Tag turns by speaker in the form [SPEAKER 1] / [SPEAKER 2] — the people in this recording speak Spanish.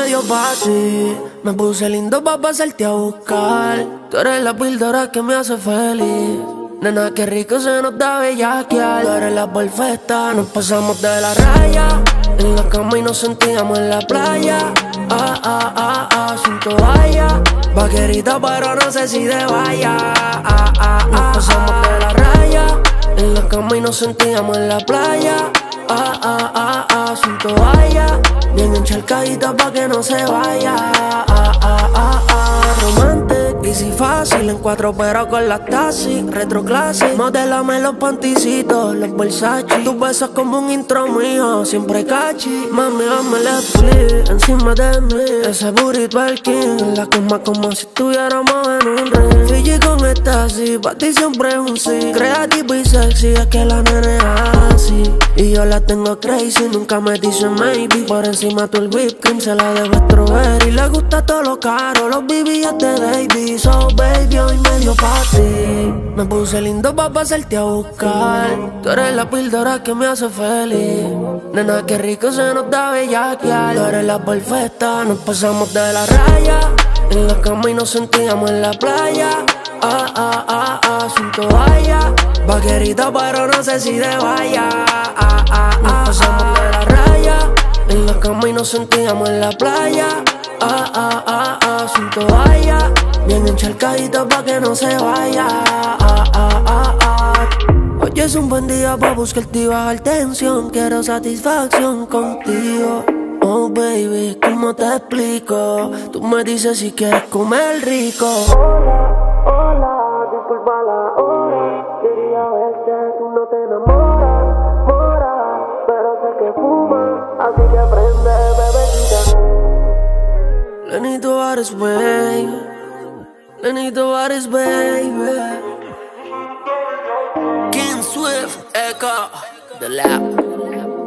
[SPEAKER 1] medio pa' ti. Me puse lindo pa' pasarte a buscar. Tú eres la píldora que me hace feliz. Nena, qué rico se nos da bellaquear. Tú eres la perfecta, nos pasamos de la raya. En la cama y nos sentíamos en la playa. Ah, ah, ah, ah, sin toalla. Vaquerita, pero no sé si de vaya. Ah, ah, ah, nos pasamos de la raya. En la cama y nos sentíamos en la playa. Ah, ah, ah, ah, sin toalla. Bien encharcadita pa' que no se vaya. Ah, ah, ah, ah, romántico, easy fácil. En cuatro pero con las taxi. Retro classic, modelame los panticitos, los Versace. Tus besos como un intro mío, siempre cachi. Mami, dame el split encima de mí. Ese burrito king, en la cama como si estuviéramos en un ring. Fiji con éxtasis, pa' ti siempre es un sí. Creativo y sexy, es que la nene es así. Y yo la tengo crazy, nunca me dice maybe. Por encima tú el whip cream se la debe estrover. Y todo caro, los BBS de David. So baby, hoy medio pa' ti. Me puse lindo pa' pasarte a buscar. Tú eres la píldora que me hace feliz. Nena, qué rico se nos da bellaquear. Tú eres la perfecta, nos pasamos de la raya. En la cama y nos sentíamos en la playa. Ah, ah, ah, ah, sin toalla. Vaquerita, pero no sé si de vaya. Ah, ah, ah, nos pasamos de la raya. En la cama y nos sentíamos en la playa. Ah, ah, ah, ah, sin toalla. Bien encharcadita pa' que no se vaya. Ah, ah, ah, ah. Hoy es un buen día pa' buscarte y bajar tensión. Quiero satisfacción contigo. Oh baby, ¿cómo te explico? Tú me dices si quieres comer rico.
[SPEAKER 2] Hola, hola, waters, baby. Beneath
[SPEAKER 1] the waters, baby. King Swift, Echo, the lap.